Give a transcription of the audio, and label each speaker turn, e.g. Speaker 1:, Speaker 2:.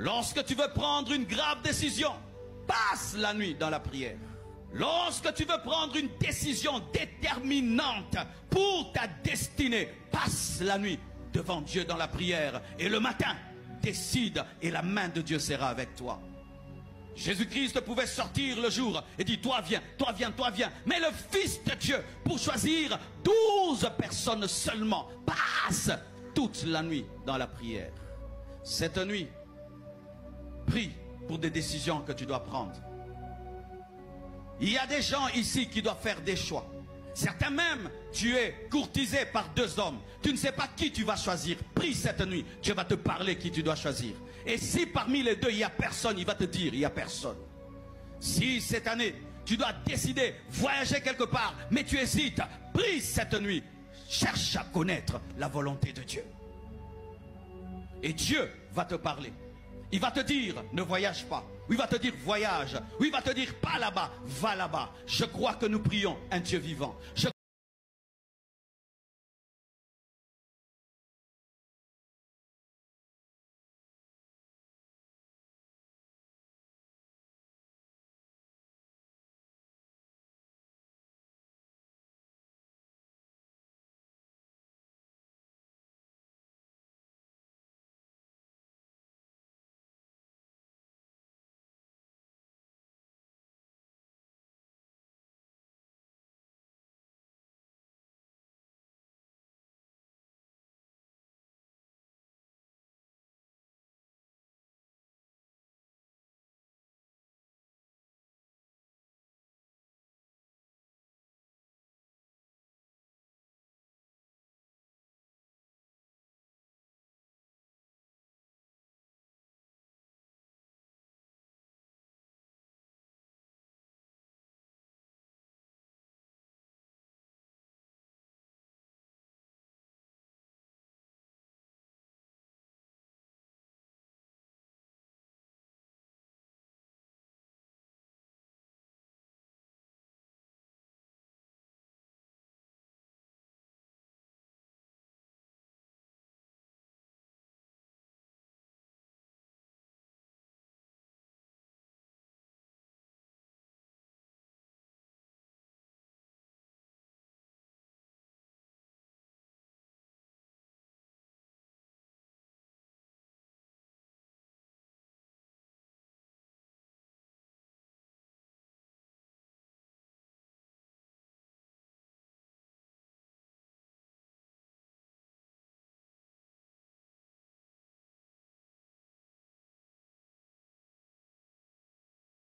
Speaker 1: Lorsque tu veux prendre une grave décision, passe la nuit dans la prière. Lorsque tu veux prendre une décision déterminante pour ta destinée, passe la nuit devant Dieu dans la prière. Et le matin, décide et la main de Dieu sera avec toi. Jésus-Christ pouvait sortir le jour et dire, toi viens, toi viens, toi viens. Mais le Fils de Dieu, pour choisir douze personnes seulement, passe toute la nuit dans la prière. Cette nuit, prie pour des décisions que tu dois prendre. Il y a des gens ici qui doivent faire des choix. Certains même, tu es courtisé par deux hommes. Tu ne sais pas qui tu vas choisir. Prie cette nuit. Dieu va te parler qui tu dois choisir. Et si parmi les deux, il n'y a personne, il va te dire, il n'y a personne. Si cette année, tu dois décider, voyager quelque part, mais tu hésites, prie cette nuit. Cherche à connaître la volonté de Dieu. Et Dieu va te parler. Il va te dire, ne voyage pas. Il va te dire, voyage. Il va te dire, pas là-bas, va là-bas. Je crois que nous prions un Dieu vivant.